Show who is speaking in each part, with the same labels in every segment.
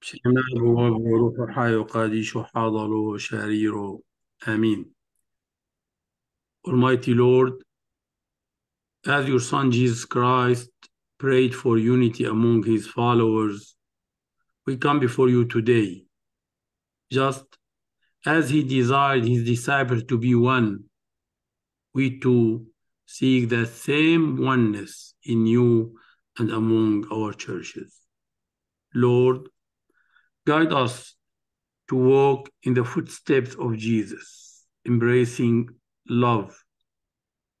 Speaker 1: شنابه وروح حي قاديش حاضر شرير آمين Almighty Lord, as your Son Jesus Christ prayed for unity among his followers, we come before you today. Just as he desired his disciples to be one, we too seek that same oneness in you and among our churches. Lord, guide us to walk in the footsteps of Jesus, embracing love,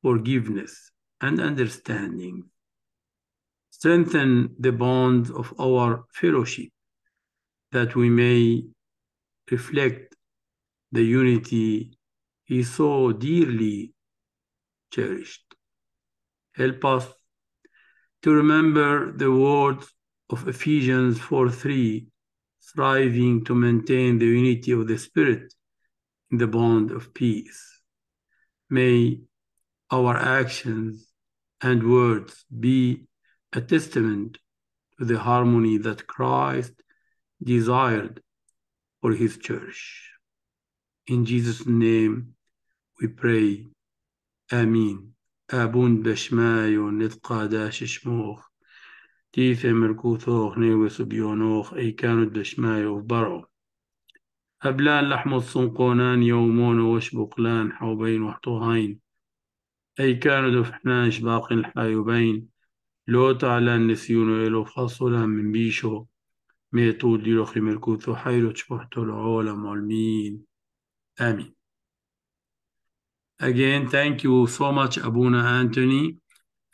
Speaker 1: forgiveness, and understanding. Strengthen the bonds of our fellowship that we may reflect the unity he so dearly cherished. Help us to remember the words of Ephesians 4 3, striving to maintain the unity of the Spirit in the bond of peace. May our actions and words be a testament to the harmony that Christ desired for his church. In Jesus' name we pray. Amen. Beshmayo nitqadash shmoch. Tife merkuthoch newes bionoch eikanud beshmayo baro. أبلان لحم الصنقونان يومون وشبقلان حوبين وحطوهين أي كانوا دفحناش باقي الحايوبين لو تعالى النسيون إلو فصلا من بيشو ميتو ديرو خمركوثو حيرو تشبحتو العالم والمين آمين Again, thank you so much, Abuna Anthony.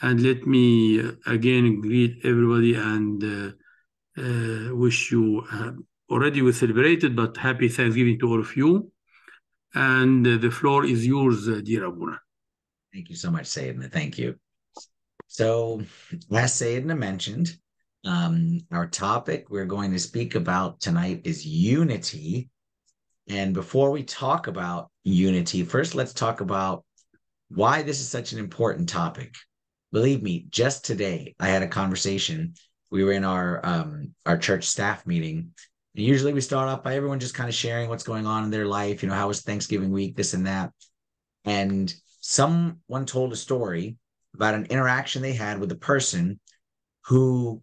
Speaker 1: And let me again greet everybody and uh, uh, wish you uh, already we celebrated, but happy Thanksgiving to all of you. And the floor is yours, dear Abuna.
Speaker 2: Thank you so much, Sayedna. Thank you. So, as Sayedna mentioned, um, our topic we're going to speak about tonight is unity. And before we talk about unity, first let's talk about why this is such an important topic. Believe me, just today I had a conversation. We were in our um, our church staff meeting. And usually we start off by everyone just kind of sharing what's going on in their life. You know, how was Thanksgiving week, this and that. And someone told a story about an interaction they had with a person who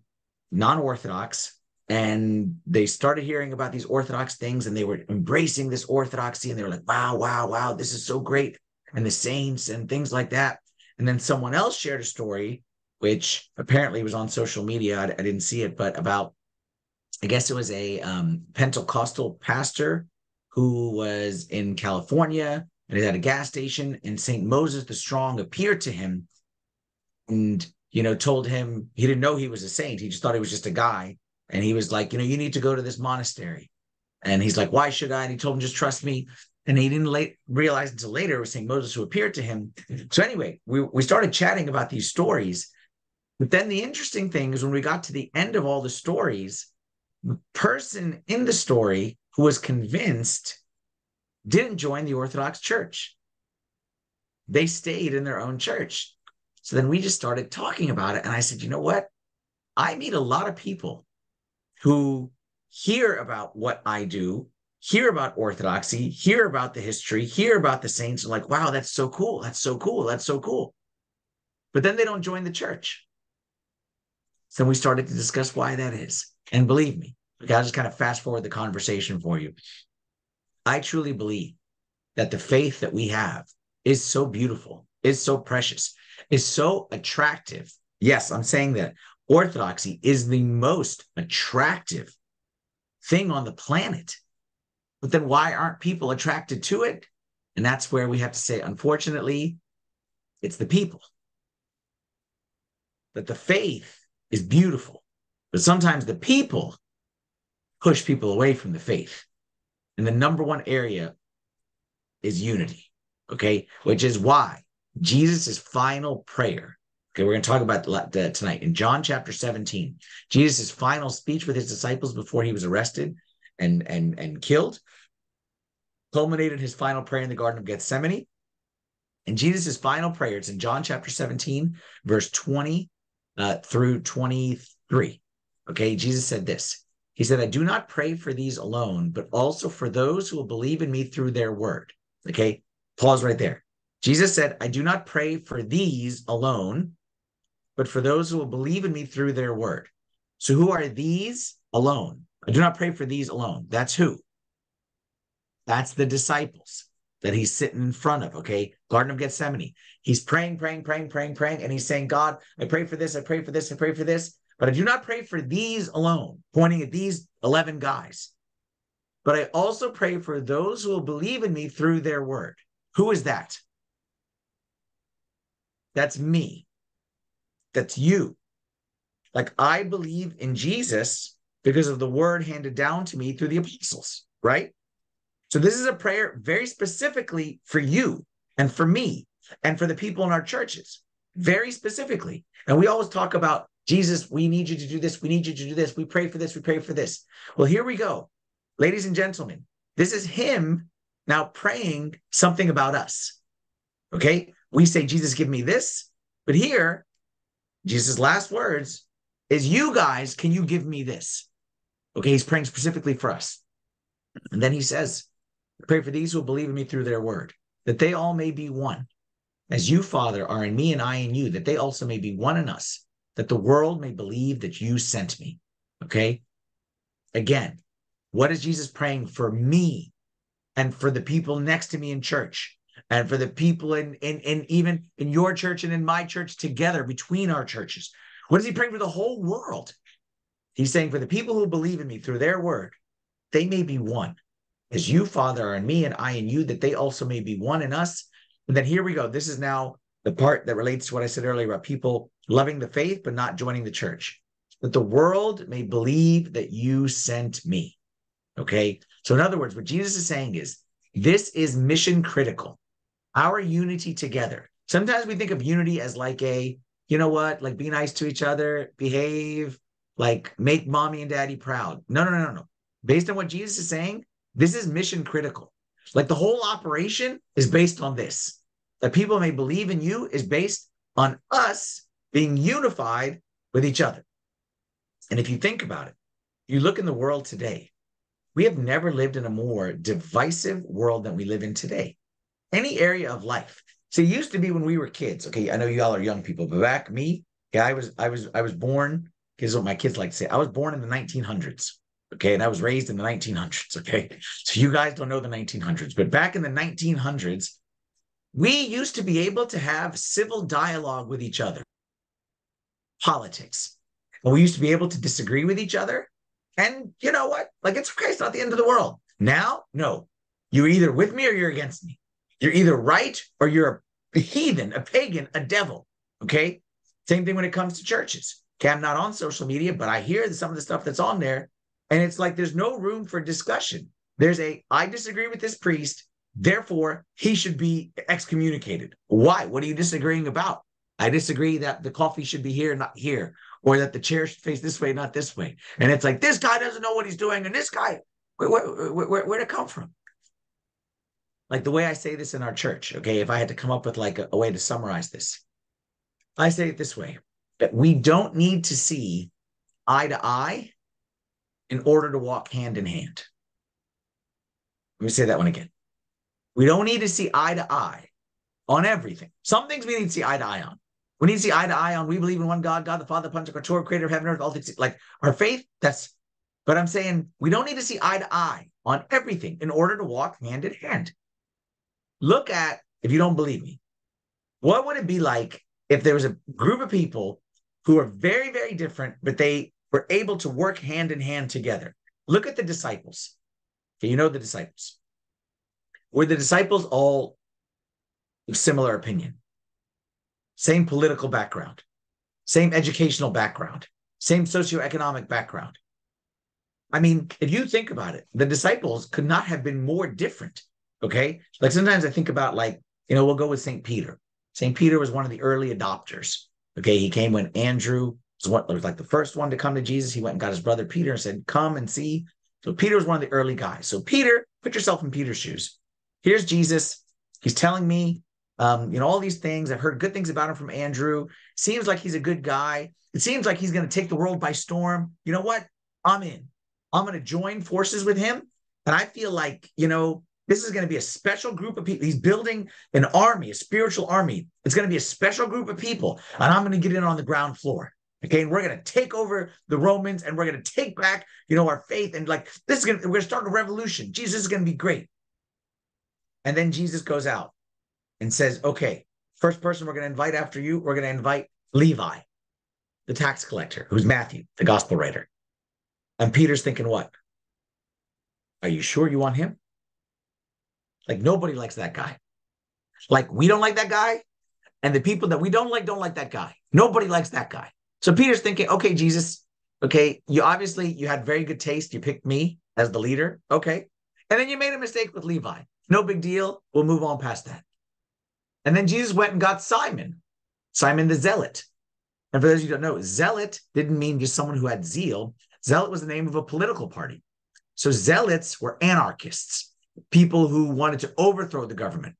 Speaker 2: non-orthodox and they started hearing about these orthodox things and they were embracing this orthodoxy and they were like wow wow wow this is so great and the saints and things like that and then someone else shared a story which apparently was on social media i, I didn't see it but about i guess it was a um, pentecostal pastor who was in california and he had a gas station and st moses the strong appeared to him and you know told him he didn't know he was a saint he just thought he was just a guy and he was like, you know, you need to go to this monastery. And he's like, why should I? And he told him, just trust me. And he didn't late, realize until later it was St. Moses who appeared to him. So anyway, we, we started chatting about these stories. But then the interesting thing is when we got to the end of all the stories, the person in the story who was convinced didn't join the Orthodox Church. They stayed in their own church. So then we just started talking about it. And I said, you know what? I meet a lot of people who hear about what I do, hear about orthodoxy, hear about the history, hear about the saints, and like, wow, that's so cool. That's so cool. That's so cool. But then they don't join the church. So we started to discuss why that is. And believe me, I'll just kind of fast forward the conversation for you. I truly believe that the faith that we have is so beautiful, is so precious, is so attractive. Yes, I'm saying that orthodoxy is the most attractive thing on the planet. But then why aren't people attracted to it? And that's where we have to say, unfortunately, it's the people. That the faith is beautiful, but sometimes the people push people away from the faith. And the number one area is unity, okay? Which is why Jesus' final prayer Okay, we're going to talk about that tonight. In John chapter 17, Jesus' final speech with his disciples before he was arrested and, and, and killed culminated his final prayer in the Garden of Gethsemane. And Jesus' final prayer, it's in John chapter 17, verse 20 uh, through 23. Okay, Jesus said this He said, I do not pray for these alone, but also for those who will believe in me through their word. Okay, pause right there. Jesus said, I do not pray for these alone, but for those who will believe in me through their word. So, who are these alone? I do not pray for these alone. That's who? That's the disciples that he's sitting in front of, okay? Garden of Gethsemane. He's praying, praying, praying, praying, praying, and he's saying, God, I pray for this, I pray for this, I pray for this, but I do not pray for these alone, pointing at these 11 guys. But I also pray for those who will believe in me through their word. Who is that? That's me. That's you. Like I believe in Jesus because of the word handed down to me through the apostles, right? So this is a prayer very specifically for you and for me and for the people in our churches, very specifically. And we always talk about Jesus, we need you to do this. We need you to do this. We pray for this. We pray for this. Well, here we go. Ladies and gentlemen, this is him now praying something about us. Okay. We say, Jesus, give me this. But here, Jesus' last words is, You guys, can you give me this? Okay. He's praying specifically for us. And then he says, Pray for these who believe in me through their word, that they all may be one. As you, Father, are in me and I in you, that they also may be one in us, that the world may believe that you sent me. Okay. Again, what is Jesus praying for me and for the people next to me in church and for the people in, in, in even in your church and in my church together between our churches? What is he praying for the whole world? He's saying for the people who believe in me through their word, they may be one as you, Father, are in me and I in you, that they also may be one in us. And then here we go. This is now the part that relates to what I said earlier about people loving the faith but not joining the church. That the world may believe that you sent me. Okay. So, in other words, what Jesus is saying is this is mission critical. Our unity together. Sometimes we think of unity as like a, you know what, like be nice to each other, behave, like make mommy and daddy proud. No, no, no, no. Based on what Jesus is saying, this is mission critical. Like the whole operation is based on this that people may believe in you is based on us being unified with each other. And if you think about it, you look in the world today, we have never lived in a more divisive world than we live in today. Any area of life. So it used to be when we were kids. Okay, I know y'all are young people, but back me, yeah, I was, I was, I was born. Here's what my kids like to say. I was born in the 1900s. Okay. And I was raised in the 1900s. Okay. So you guys don't know the 1900s, but back in the 1900s, we used to be able to have civil dialogue with each other, politics. And we used to be able to disagree with each other. And you know what? Like it's okay. It's not the end of the world. Now, no, you're either with me or you're against me. You're either right or you're a heathen, a pagan, a devil. Okay. Same thing when it comes to churches. Okay. I'm not on social media, but I hear some of the stuff that's on there and it's like there's no room for discussion. There's a, I disagree with this priest, therefore he should be excommunicated. Why? What are you disagreeing about? I disagree that the coffee should be here, not here, or that the chair should face this way, not this way. And it's like, this guy doesn't know what he's doing, and this guy, where, where, where, where'd it come from? Like the way I say this in our church, okay, if I had to come up with like a, a way to summarize this, I say it this way that we don't need to see eye to eye in order to walk hand in hand. Let me say that one again. We don't need to see eye to eye on everything. Some things we need to see eye to eye on. We need to see eye to eye on we believe in one God, God the Father, Pantocrator, creator of heaven and earth, all things like our faith. That's, but I'm saying we don't need to see eye to eye on everything in order to walk hand in hand. Look at, if you don't believe me, what would it be like if there was a group of people who are very, very different, but they were able to work hand in hand together. Look at the disciples. Okay, you know the disciples. Were the disciples all similar opinion? Same political background, same educational background, same socioeconomic background. I mean, if you think about it, the disciples could not have been more different. Okay. Like sometimes I think about, like, you know, we'll go with St. Peter. St. Peter was one of the early adopters. Okay. He came when Andrew was, was like the first one to come to Jesus. He went and got his brother Peter and said, Come and see. So Peter was one of the early guys. So Peter, put yourself in Peter's shoes. Here's Jesus. He's telling me, um, you know, all these things. I've heard good things about him from Andrew. Seems like he's a good guy. It seems like he's going to take the world by storm. You know what? I'm in. I'm going to join forces with him. And I feel like, you know, this is going to be a special group of people. He's building an army, a spiritual army. It's going to be a special group of people. And I'm going to get in on the ground floor. Okay. And we're going to take over the Romans and we're going to take back, you know, our faith. And like, this is going to, we're going to start a revolution. Jesus is going to be great. And then Jesus goes out and says, okay, first person we're going to invite after you, we're going to invite Levi, the tax collector, who's Matthew, the gospel writer. And Peter's thinking, what? Are you sure you want him? Like nobody likes that guy. Like we don't like that guy. And the people that we don't like don't like that guy. Nobody likes that guy. So Peter's thinking, okay, Jesus, okay, you obviously you had very good taste. You picked me as the leader. Okay. And then you made a mistake with Levi. No big deal. We'll move on past that. And then Jesus went and got Simon, Simon the Zealot. And for those who don't know, Zealot didn't mean just someone who had zeal. Zealot was the name of a political party. So zealots were anarchists, people who wanted to overthrow the government.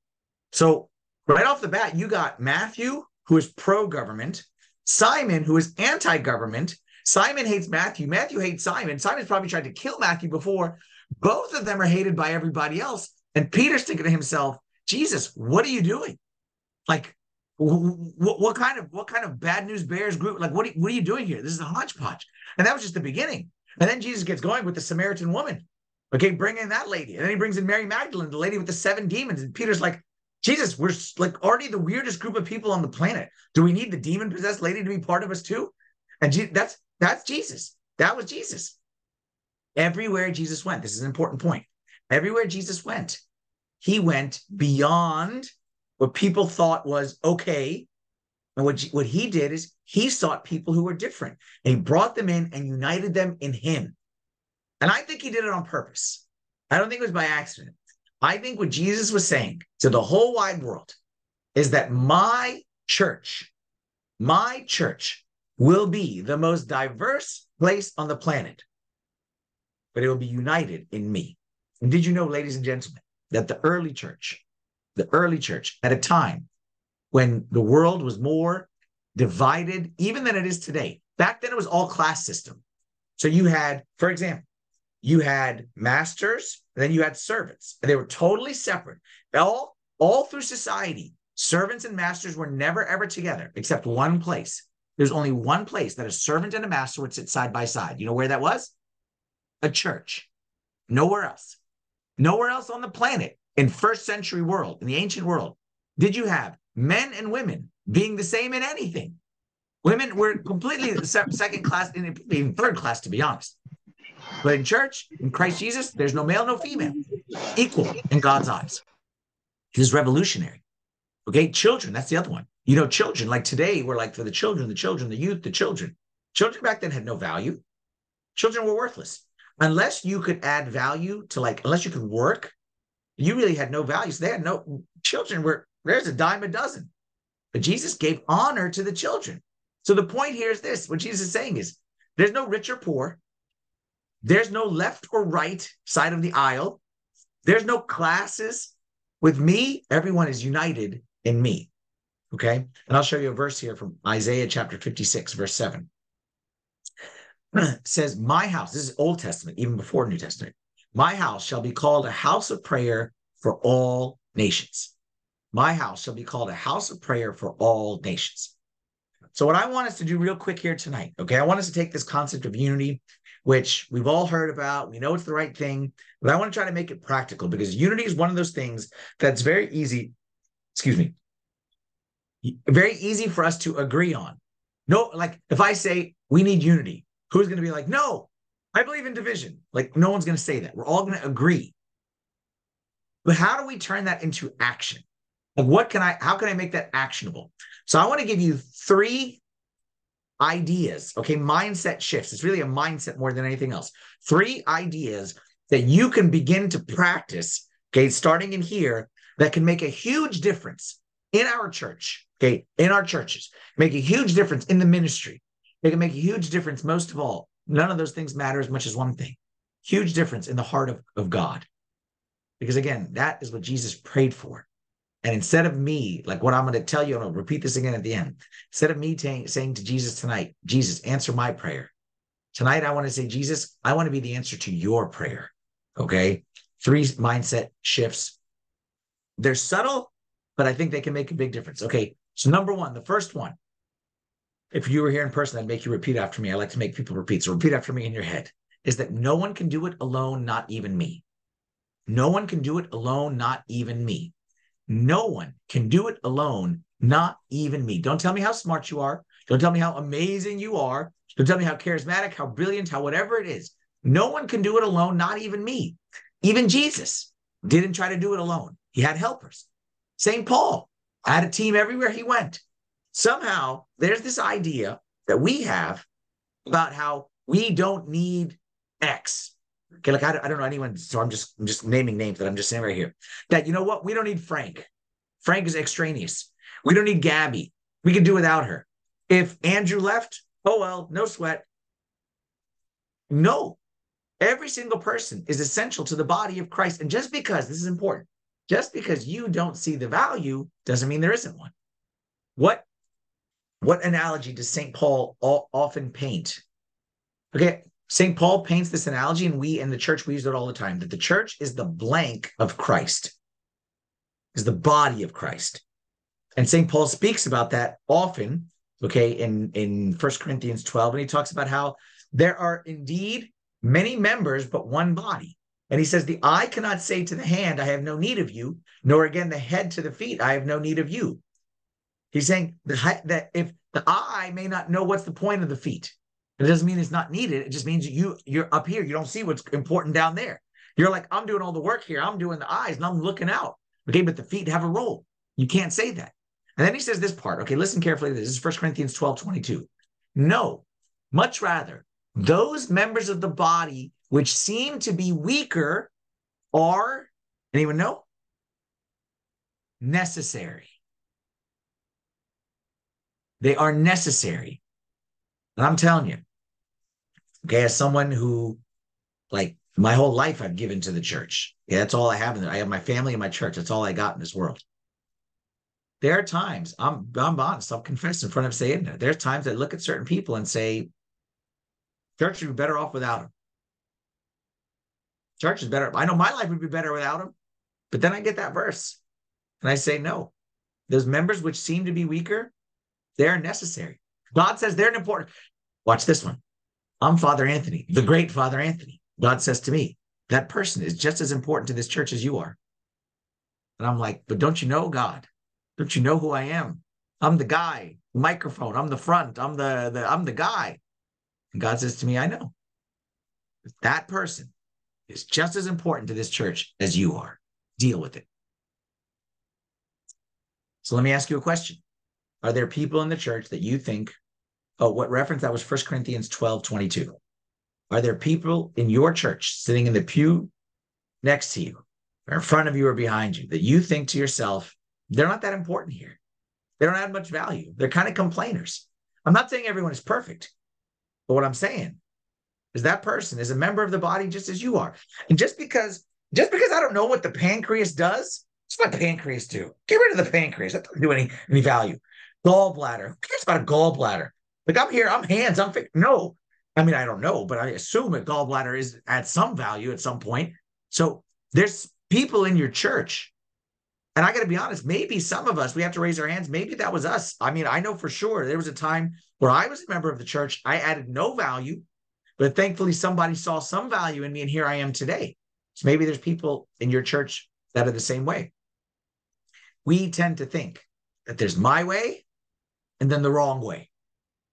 Speaker 2: So right off the bat, you got Matthew, who is pro-government, Simon, who is anti-government. Simon hates Matthew. Matthew hates Simon. Simon's probably tried to kill Matthew before. Both of them are hated by everybody else. And Peter's thinking to himself, Jesus, what are you doing? Like, what, what kind of what kind of bad news bears group? Like, what are, what are you doing here? This is a hodgepodge. And that was just the beginning. And then Jesus gets going with the Samaritan woman. Okay, bring in that lady. And then he brings in Mary Magdalene, the lady with the seven demons. And Peter's like, Jesus, we're like already the weirdest group of people on the planet. Do we need the demon possessed lady to be part of us too? And that's that's Jesus. That was Jesus. Everywhere Jesus went, this is an important point. Everywhere Jesus went, he went beyond what people thought was okay. And what, what he did is he sought people who were different and he brought them in and united them in him. And I think he did it on purpose. I don't think it was by accident. I think what Jesus was saying to the whole wide world is that my church, my church will be the most diverse place on the planet, but it will be united in me. And did you know, ladies and gentlemen, that the early church, the early church, at a time when the world was more divided even than it is today, back then it was all class system. So you had, for example, you had masters, and then you had servants, and they were totally separate. All, all through society, servants and masters were never ever together except one place. There's only one place that a servant and a master would sit side by side. You know where that was? A church. Nowhere else. Nowhere else on the planet in first century world, in the ancient world, did you have men and women being the same in anything. Women were completely second class, even third class, to be honest. But in church, in Christ Jesus, there's no male, no female, equal in God's eyes. Is revolutionary. Okay, children, that's the other one. You know, children, like today, we're like for the children, the children, the youth, the children. Children back then had no value. Children were worthless unless you could add value to like unless you could work you really had no value so they had no children were there's a dime a dozen but jesus gave honor to the children so the point here is this what jesus is saying is there's no rich or poor there's no left or right side of the aisle. There's no classes. With me everyone is united in me. Okay? And i'll show you a verse here from isaiah chapter 56 verse 7 says, My house, this is Old Testament, even before New Testament, my house shall be called a house of prayer for all nations. My house shall be called a house of prayer for all nations. So, what I want us to do real quick here tonight, okay, I want us to take this concept of unity, which we've all heard about, we know it's the right thing, but I want to try to make it practical because unity is one of those things that's very easy, excuse me, very easy for us to agree on. No, like if I say we need unity, Who's going to be like, no, I believe in division? Like, no one's going to say that. We're all going to agree. But how do we turn that into action? Like, what can I, how can I make that actionable? So I want to give you three ideas, okay? Mindset shifts. It's really a mindset more than anything else. Three ideas that you can begin to practice, okay, starting in here, that can make a huge difference in our church, okay, in our churches, make a huge difference in the ministry, they can make a huge difference. Most of all, none of those things matter as much as one thing huge difference in the heart of, of God. Because again, that is what Jesus prayed for. And instead of me, like what I'm going to tell you, I'm going to repeat this again at the end. Instead of me t- saying to Jesus tonight, Jesus, answer my prayer. Tonight, I want to say, Jesus, I want to be the answer to your prayer. Okay. Three mindset shifts. They're subtle, but I think they can make a big difference. Okay. So, number one, the first one, if you were here in person, I'd make you repeat after me. I like to make people repeat. So, repeat after me in your head is that no one can do it alone, not even me. No one can do it alone, not even me. No one can do it alone, not even me. Don't tell me how smart you are. Don't tell me how amazing you are. Don't tell me how charismatic, how brilliant, how whatever it is. No one can do it alone, not even me. Even Jesus didn't try to do it alone. He had helpers. St. Paul had a team everywhere he went. Somehow there's this idea that we have about how we don't need X. Okay, like I, I don't know anyone, so I'm just I'm just naming names that I'm just saying right here. That you know what? We don't need Frank. Frank is extraneous. We don't need Gabby. We can do without her. If Andrew left, oh well, no sweat. No, every single person is essential to the body of Christ. And just because this is important, just because you don't see the value doesn't mean there isn't one. What what analogy does St. Paul often paint? Okay, St. Paul paints this analogy, and we in the church, we use it all the time that the church is the blank of Christ, is the body of Christ. And St. Paul speaks about that often, okay, in, in 1 Corinthians 12, and he talks about how there are indeed many members, but one body. And he says, The eye cannot say to the hand, I have no need of you, nor again the head to the feet, I have no need of you. He's saying that if the eye may not know what's the point of the feet, it doesn't mean it's not needed. It just means you you're up here. You don't see what's important down there. You're like, I'm doing all the work here. I'm doing the eyes and I'm looking out. Okay, but the feet have a role. You can't say that. And then he says this part. Okay, listen carefully. This is 1 Corinthians 12, 22. No, much rather, those members of the body which seem to be weaker are, anyone know? Necessary. They are necessary. And I'm telling you, okay, as someone who, like, my whole life I've given to the church. Yeah, that's all I have in there. I have my family and my church. That's all I got in this world. There are times I'm I'm honest. I'll confess in front of Sayidna. There's times I look at certain people and say, church would be better off without them. Church is better. I know my life would be better without them. But then I get that verse and I say, no, those members which seem to be weaker, they're necessary. God says they're important. Watch this one. I'm Father Anthony, the great Father Anthony. God says to me, that person is just as important to this church as you are. And I'm like, but don't you know God? Don't you know who I am? I'm the guy, microphone. I'm the front. I'm the, the I'm the guy. And God says to me, I know. That person is just as important to this church as you are. Deal with it. So let me ask you a question. Are there people in the church that you think Oh, what reference? That was 1 Corinthians 12, 22. Are there people in your church sitting in the pew next to you, or in front of you, or behind you that you think to yourself, they're not that important here? They don't add much value. They're kind of complainers. I'm not saying everyone is perfect, but what I'm saying is that person is a member of the body just as you are. And just because just because I don't know what the pancreas does, what's my pancreas do? Get rid of the pancreas. That doesn't do any, any value. Gallbladder. Who cares about a gallbladder? Like I'm here, I'm hands, I'm fi- no. I mean, I don't know, but I assume a gallbladder is at some value at some point. So there's people in your church. And I got to be honest, maybe some of us, we have to raise our hands. Maybe that was us. I mean, I know for sure there was a time where I was a member of the church. I added no value, but thankfully somebody saw some value in me. And here I am today. So maybe there's people in your church that are the same way. We tend to think that there's my way and then the wrong way.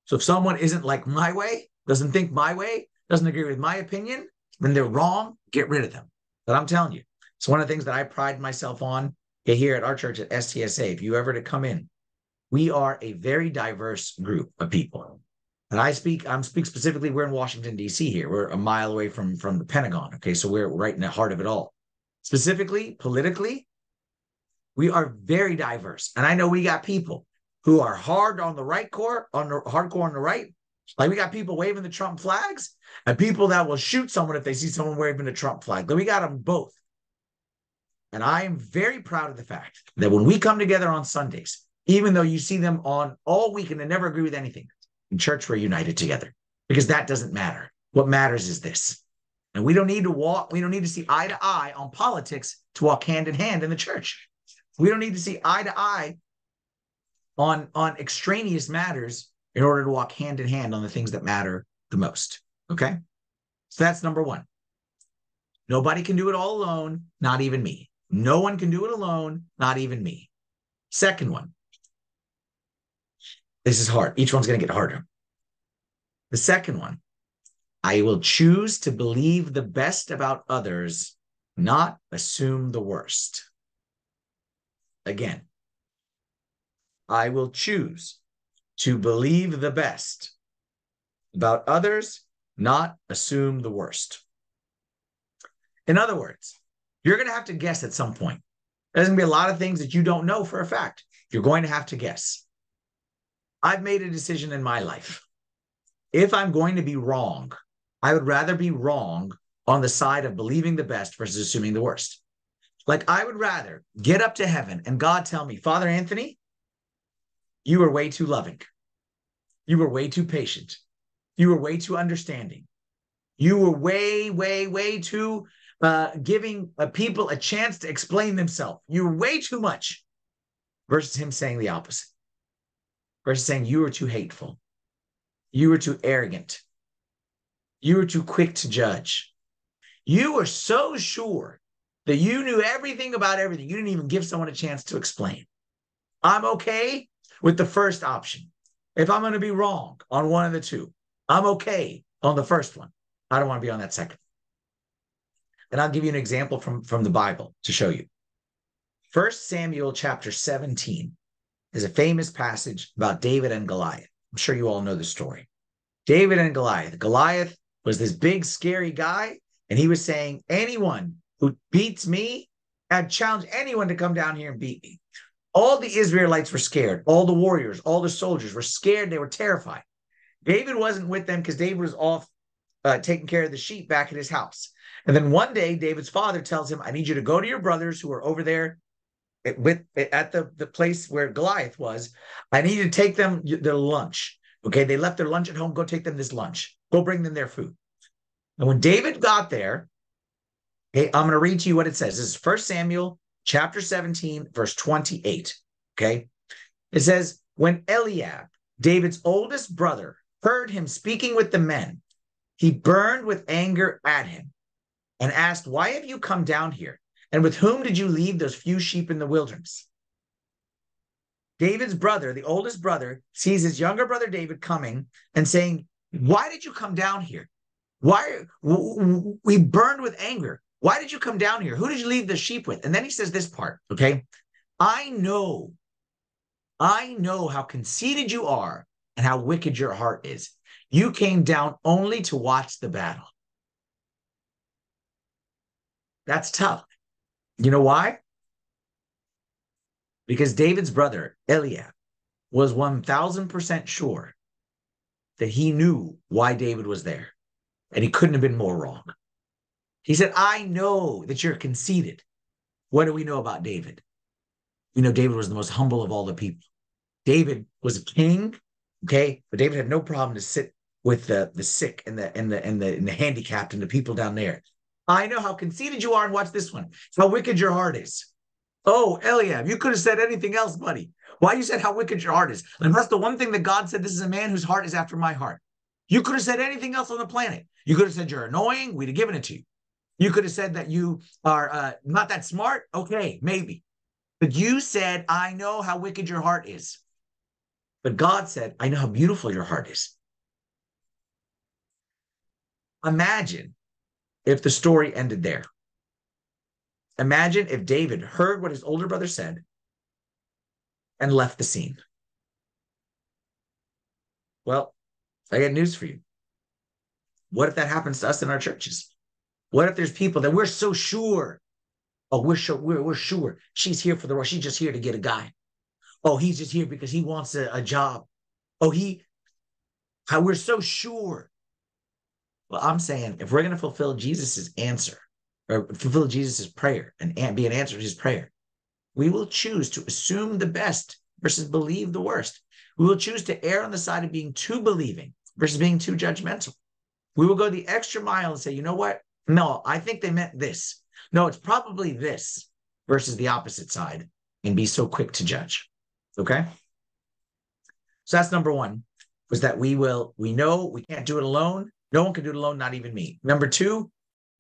Speaker 2: So if someone isn't like my way, doesn't think my way, doesn't agree with my opinion, then they're wrong. Get rid of them. But I'm telling you, it's one of the things that I pride myself on here at our church at STSA. If you ever to come in, we are a very diverse group of people. And I speak, I'm speak specifically, we're in Washington, DC here. We're a mile away from, from the Pentagon. Okay. So we're right in the heart of it all. Specifically, politically, we are very diverse. And I know we got people who are hard on the right core, on the hardcore on the right. Like we got people waving the Trump flags and people that will shoot someone if they see someone waving the Trump flag. But we got them both. And I am very proud of the fact that when we come together on Sundays, even though you see them on all week and never agree with anything, in church we're united together. because that doesn't matter. What matters is this. And we don't need to walk, we don't need to see eye to eye on politics to walk hand in hand in the church. We don't need to see eye to eye on, on extraneous matters in order to walk hand in hand on the things that matter the most. Okay. So that's number one. Nobody can do it all alone, not even me. No one can do it alone, not even me. Second one. This is hard. Each one's going to get harder. The second one I will choose to believe the best about others, not assume the worst. Again, I will choose to believe the best about others, not assume the worst. In other words, you're going to have to guess at some point. There's going to be a lot of things that you don't know for a fact. You're going to have to guess. I've made a decision in my life. If I'm going to be wrong, I would rather be wrong on the side of believing the best versus assuming the worst. Like I would rather get up to heaven and God tell me, Father Anthony, you were way too loving. You were way too patient. You were way too understanding. You were way, way, way too uh, giving uh, people a chance to explain themselves. You were way too much versus him saying the opposite. Versus saying you were too hateful. You were too arrogant. You were too quick to judge. You were so sure that you knew everything about everything. You didn't even give someone a chance to explain. I'm okay with the first option. If I'm going to be wrong on one of the two, I'm okay on the first one. I don't want to be on that second. And I'll give you an example from, from the Bible to show you. First Samuel chapter 17 is a famous passage about David and Goliath. I'm sure you all know the story. David and Goliath. Goliath was this big, scary guy. And he was saying, anyone who beats me, I'd challenge anyone to come down here and beat me. All the Israelites were scared. All the warriors, all the soldiers were scared. They were terrified. David wasn't with them because David was off uh, taking care of the sheep back at his house. And then one day, David's father tells him, I need you to go to your brothers who are over there with at the, the place where Goliath was. I need you to take them their lunch. Okay, they left their lunch at home. Go take them this lunch. Go bring them their food. And when David got there, okay, I'm going to read to you what it says. This is First Samuel chapter 17, verse 28. Okay. It says, When Eliab, David's oldest brother, heard him speaking with the men, he burned with anger at him and asked, Why have you come down here? And with whom did you leave those few sheep in the wilderness? David's brother, the oldest brother, sees his younger brother David coming and saying, Why did you come down here? Why we burned with anger? Why did you come down here? Who did you leave the sheep with? And then he says this part, okay? I know, I know how conceited you are and how wicked your heart is. You came down only to watch the battle. That's tough. You know why? Because David's brother, Eliab, was 1000% sure that he knew why David was there. And he couldn't have been more wrong. He said, I know that you're conceited. What do we know about David? We know David was the most humble of all the people. David was a king, okay, but David had no problem to sit with the, the sick and the and the and the and the handicapped and the people down there. I know how conceited you are, and watch this one. How wicked your heart is. Oh, Eliab, you could have said anything else, buddy. Why you said how wicked your heart is? And that's the one thing that God said, this is a man whose heart is after my heart. You could have said anything else on the planet. You could have said you're annoying. We'd have given it to you. You could have said that you are uh, not that smart. Okay, maybe. But you said, I know how wicked your heart is. But God said, I know how beautiful your heart is. Imagine if the story ended there. Imagine if David heard what his older brother said and left the scene. Well, I got news for you. What if that happens to us in our churches? What if there's people that we're so sure, oh, we're sure, we're, we're sure she's here for the world, She's just here to get a guy. Oh, he's just here because he wants a, a job. Oh, he, how we're so sure. Well, I'm saying if we're going to fulfill Jesus's answer or fulfill Jesus's prayer and be an answer to his prayer, we will choose to assume the best versus believe the worst. We will choose to err on the side of being too believing versus being too judgmental. We will go the extra mile and say, you know what? No, I think they meant this. No, it's probably this versus the opposite side and be so quick to judge. Okay. So that's number one was that we will, we know we can't do it alone. No one can do it alone, not even me. Number two,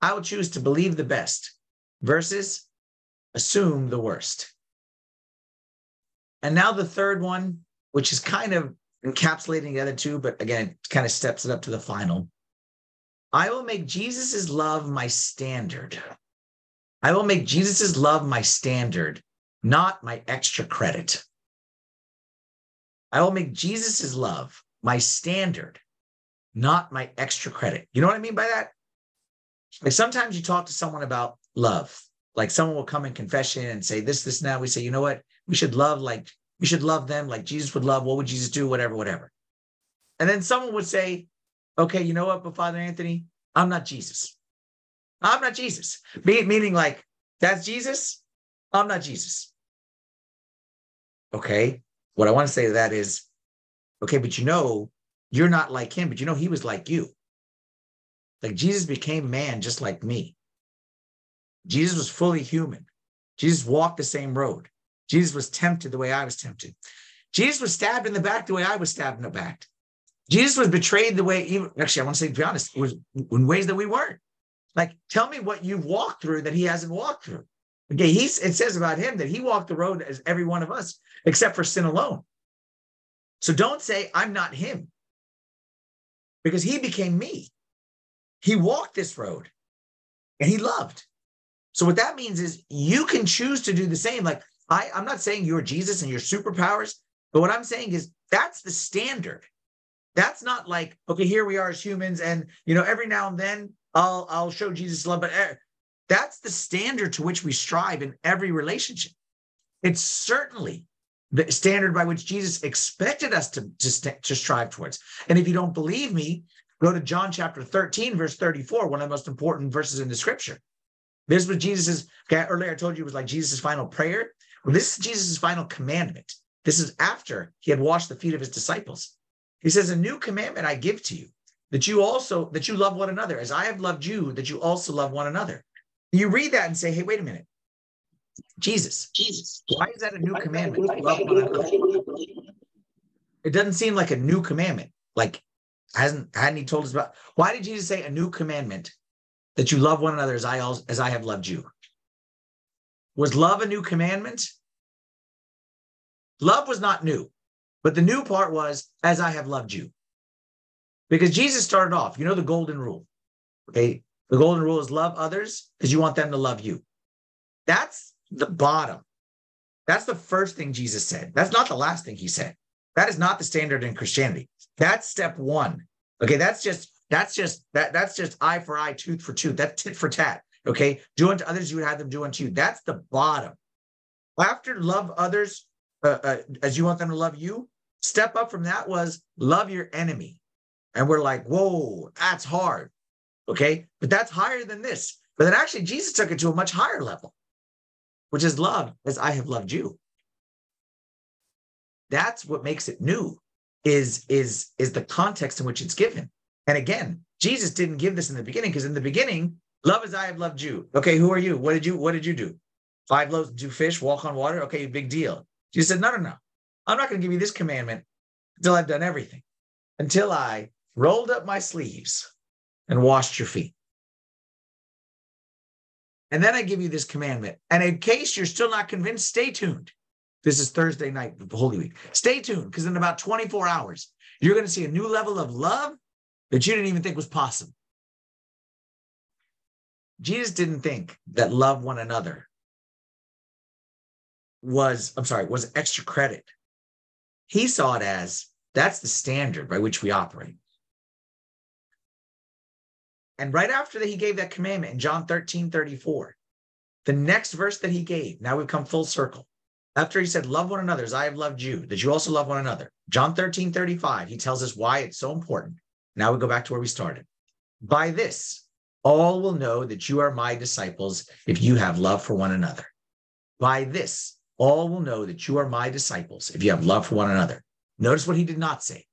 Speaker 2: I will choose to believe the best versus assume the worst. And now the third one, which is kind of encapsulating the other two, but again, kind of steps it up to the final. I will make Jesus's love my standard. I will make Jesus's love my standard, not my extra credit. I will make Jesus's love my standard, not my extra credit. You know what I mean by that? Like sometimes you talk to someone about love, like someone will come in confession and say this, this, now. We say, you know what? We should love like we should love them like Jesus would love. What would Jesus do? Whatever, whatever. And then someone would say, okay, you know what, but Father Anthony, I'm not Jesus. I'm not Jesus. meaning like, that's Jesus. I'm not Jesus. Okay. What I want to say to that is, okay, but you know, you're not like him, but you know, he was like you. Like Jesus became man just like me. Jesus was fully human. Jesus walked the same road. Jesus was tempted the way I was tempted. Jesus was stabbed in the back the way I was stabbed in the back. Jesus was betrayed the way, even actually, I want to say, to be honest, was in ways that we weren't. Like, tell me what you've walked through that he hasn't walked through. Okay, he's it says about him that he walked the road as every one of us, except for sin alone. So don't say, I'm not him, because he became me. He walked this road and he loved. So what that means is you can choose to do the same. Like I, I'm not saying you're Jesus and your superpowers, but what I'm saying is that's the standard. That's not like, okay, here we are as humans, and you know, every now and then I'll I'll show Jesus love, but eh, that's the standard to which we strive in every relationship. It's certainly the standard by which Jesus expected us to, to, to strive towards. And if you don't believe me, go to John chapter 13, verse 34, one of the most important verses in the scripture. This was Jesus's, okay, earlier I told you it was like Jesus's final prayer. Well, this is Jesus's final commandment. This is after he had washed the feet of his disciples. He says, A new commandment I give to you, that you also, that you love one another, as I have loved you, that you also love one another. You read that and say, hey, wait a minute. Jesus, Jesus, why is that a new commandment? Love one another. It doesn't seem like a new commandment. Like hasn't hadn't he told us about why did Jesus say a new commandment that you love one another as I also, as I have loved you? Was love a new commandment? Love was not new, but the new part was as I have loved you. Because Jesus started off, you know, the golden rule. Okay. The golden rule is love others because you want them to love you. That's the bottom. That's the first thing Jesus said. That's not the last thing he said. That is not the standard in Christianity. That's step one. Okay, that's just that's just that that's just eye for eye, tooth for tooth. That's tit for tat. Okay, do unto others you would have them do unto you. That's the bottom. After love others uh, uh, as you want them to love you, step up from that was love your enemy. And we're like, whoa, that's hard. Okay, but that's higher than this. But then actually, Jesus took it to a much higher level which is love as I have loved you. That's what makes it new is is is the context in which it's given. And again, Jesus didn't give this in the beginning because in the beginning, love as I have loved you. Okay, who are you? What did you what did you do? Five loaves, do fish, walk on water. Okay, big deal. Jesus said, no, no, no. I'm not going to give you this commandment until I've done everything, until I rolled up my sleeves and washed your feet. And then I give you this commandment. And in case you're still not convinced, stay tuned. This is Thursday night, Holy Week. Stay tuned because in about 24 hours, you're going to see a new level of love that you didn't even think was possible. Jesus didn't think that love one another was, I'm sorry, was extra credit. He saw it as that's the standard by which we operate. And right after that, he gave that commandment in John 13, 34. The next verse that he gave, now we've come full circle. After he said, Love one another as I have loved you, that you also love one another. John 13, 35, he tells us why it's so important. Now we go back to where we started. By this, all will know that you are my disciples if you have love for one another. By this, all will know that you are my disciples if you have love for one another. Notice what he did not say.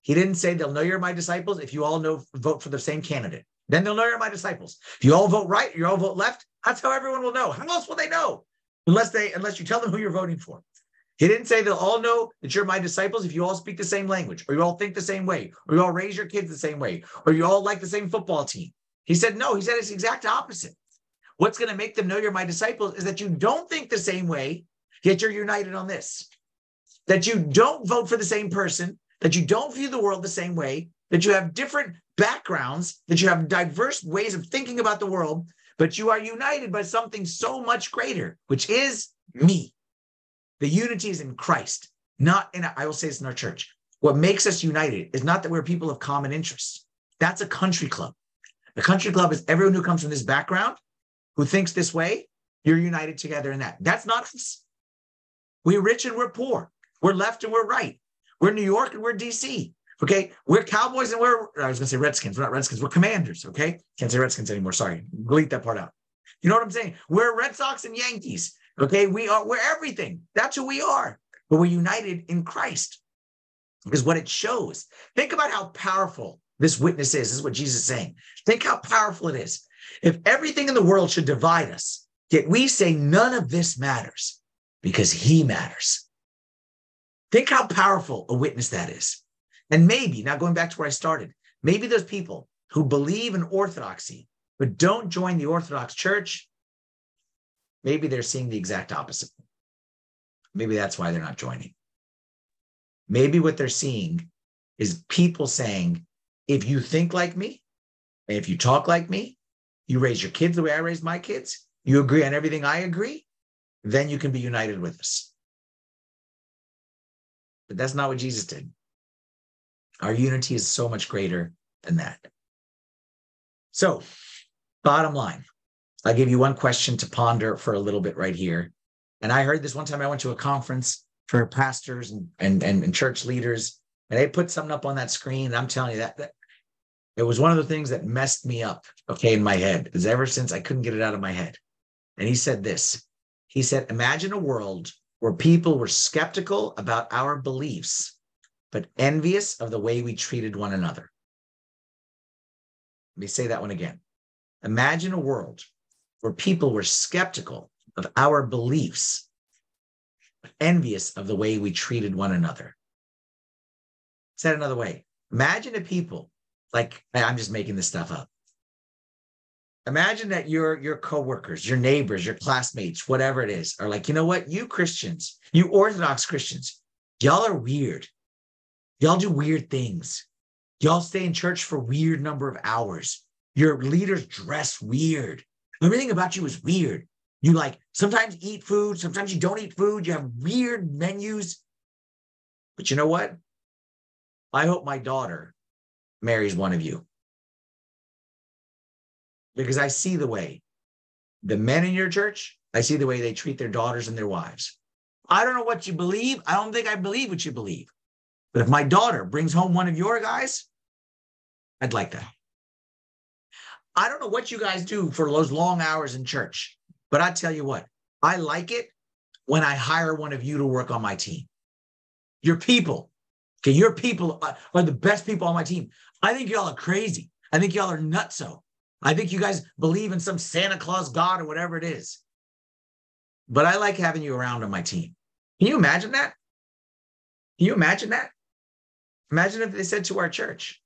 Speaker 2: He didn't say they'll know you're my disciples if you all know vote for the same candidate. Then they'll know you're my disciples. If you all vote right, you all vote left. That's how everyone will know. How else will they know? Unless they unless you tell them who you're voting for. He didn't say they'll all know that you're my disciples if you all speak the same language, or you all think the same way, or you all raise your kids the same way, or you all like the same football team. He said, no, he said it's the exact opposite. What's going to make them know you're my disciples is that you don't think the same way, yet you're united on this. That you don't vote for the same person, that you don't view the world the same way, that you have different backgrounds, that you have diverse ways of thinking about the world, but you are united by something so much greater, which is me. The unity is in Christ, not in, I will say this in our church. What makes us united is not that we're people of common interests. That's a country club. A country club is everyone who comes from this background, who thinks this way, you're united together in that. That's not us. We're rich and we're poor. We're left and we're right. We're New York and we're DC. Okay. We're Cowboys and we're, I was going to say Redskins. We're not Redskins. We're Commanders. Okay. Can't say Redskins anymore. Sorry. Delete that part out. You know what I'm saying? We're Red Sox and Yankees. Okay. We are, we're everything. That's who we are. But we're united in Christ, is what it shows. Think about how powerful this witness is. This is what Jesus is saying. Think how powerful it is. If everything in the world should divide us, yet we say none of this matters because he matters. Think how powerful a witness that is. And maybe, now going back to where I started, maybe those people who believe in orthodoxy but don't join the Orthodox Church, maybe they're seeing the exact opposite. Maybe that's why they're not joining. Maybe what they're seeing is people saying, if you think like me, and if you talk like me, you raise your kids the way I raised my kids, you agree on everything I agree, then you can be united with us. But that's not what Jesus did. Our unity is so much greater than that. So, bottom line, I'll give you one question to ponder for a little bit right here. And I heard this one time I went to a conference for pastors and, and, and, and church leaders, and they put something up on that screen. And I'm telling you that, that it was one of the things that messed me up, okay, in my head, is ever since I couldn't get it out of my head. And he said this He said, Imagine a world where people were skeptical about our beliefs but envious of the way we treated one another. Let me say that one again. Imagine a world where people were skeptical of our beliefs, but envious of the way we treated one another. Said another way, imagine a people like I'm just making this stuff up. Imagine that your your coworkers, your neighbors, your classmates, whatever it is, are like, you know what? You Christians, you Orthodox Christians, y'all are weird. Y'all do weird things. Y'all stay in church for weird number of hours. Your leaders dress weird. Everything about you is weird. You like sometimes eat food, sometimes you don't eat food. You have weird menus. But you know what? I hope my daughter marries one of you. Because I see the way the men in your church, I see the way they treat their daughters and their wives. I don't know what you believe. I don't think I believe what you believe. But if my daughter brings home one of your guys, I'd like that. I don't know what you guys do for those long hours in church, but I tell you what, I like it when I hire one of you to work on my team. Your people, okay, your people are the best people on my team. I think y'all are crazy. I think y'all are nutso. I think you guys believe in some Santa Claus God or whatever it is. But I like having you around on my team. Can you imagine that? Can you imagine that? Imagine if they said to our church,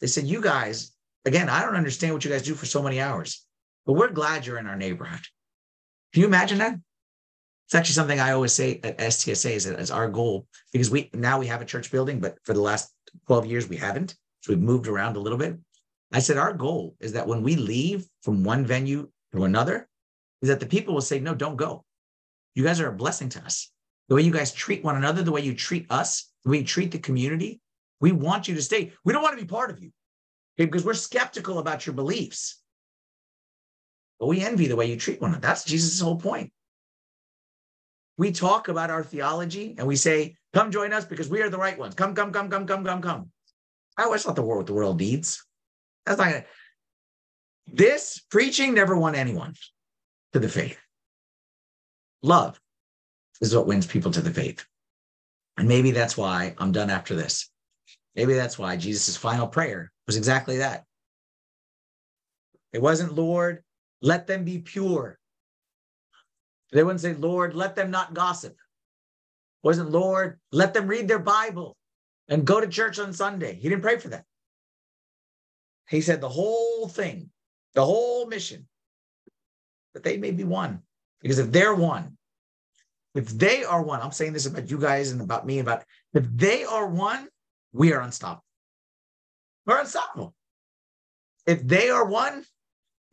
Speaker 2: they said, You guys, again, I don't understand what you guys do for so many hours, but we're glad you're in our neighborhood. Can you imagine that? It's actually something I always say at STSA is as our goal because we now we have a church building, but for the last 12 years we haven't. So we've moved around a little bit. I said our goal is that when we leave from one venue to another, is that the people will say, No, don't go. You guys are a blessing to us. The way you guys treat one another, the way you treat us, the way you treat the community, we want you to stay. We don't want to be part of you okay, because we're skeptical about your beliefs. But we envy the way you treat one another. That's Jesus' whole point. We talk about our theology and we say, come join us because we are the right ones. Come, come, come, come, come, come, come. I always thought the world what the world needs. That's not gonna, this preaching never won anyone to the faith. Love is what wins people to the faith. And maybe that's why I'm done after this. Maybe that's why Jesus' final prayer was exactly that. It wasn't, Lord, let them be pure. They wouldn't say, Lord, let them not gossip. It wasn't, Lord, let them read their Bible and go to church on Sunday. He didn't pray for that. He said the whole thing, the whole mission, that they may be one. Because if they're one, if they are one, I'm saying this about you guys and about me, about if they are one, we are unstoppable. We're unstoppable. If they are one,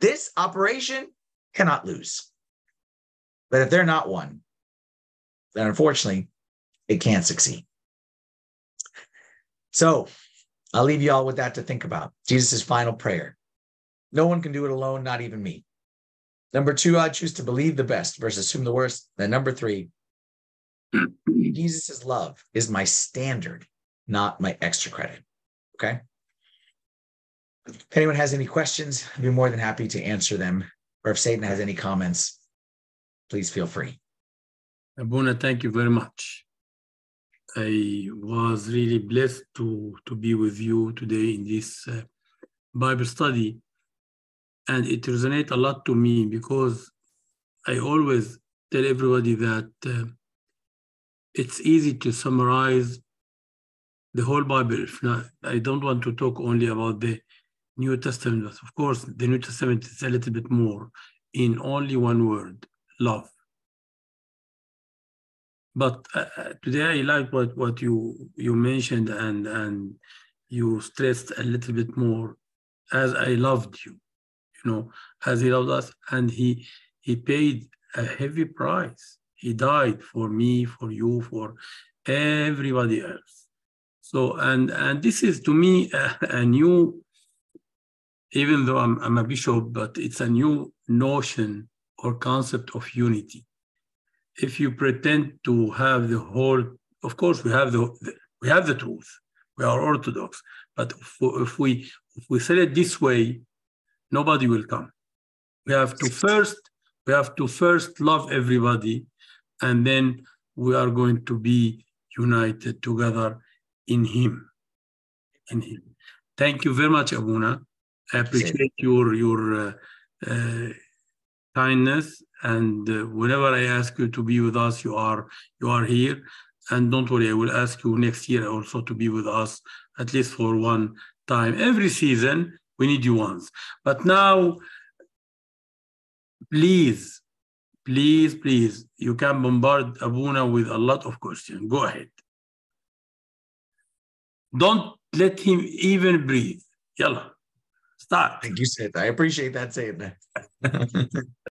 Speaker 2: this operation cannot lose. But if they're not one, then unfortunately, it can't succeed. So I'll leave you all with that to think about. Jesus' final prayer. No one can do it alone, not even me. Number two, I choose to believe the best versus assume the worst. Then number three, Jesus' love is my standard, not my extra credit. Okay. If anyone has any questions, I'd be more than happy to answer them. Or if Satan has any comments, please feel free.
Speaker 1: Abuna, thank you very much. I was really blessed to, to be with you today in this uh, Bible study. And it resonates a lot to me because I always tell everybody that uh, it's easy to summarize the whole Bible. Not, I don't want to talk only about the New Testament, but of course, the New Testament is a little bit more in only one word love. But uh, uh, today I like what, what you you mentioned and and you stressed a little bit more as I loved you, you know, as he loved us, and he he paid a heavy price. He died for me, for you, for everybody else. So and and this is to me a, a new, even though I'm I'm a bishop, but it's a new notion or concept of unity if you pretend to have the whole, of course, we have the, we have the truth. We are Orthodox, but if, if we if we say it this way, nobody will come. We have to first we have to first love everybody, and then we are going to be united together in Him. In Him. Thank you very much, Abuna. I appreciate your your uh, uh, kindness and uh, whenever i ask you to be with us you are you are here. And don't worry i will ask you next year also to be with us at least for one time. Every season we need you once. But now please please please you can bombard abuna with a lot of questions. Go ahead. Don't let him even breathe. Yalla start.
Speaker 2: Thank you sid i appreciate that saying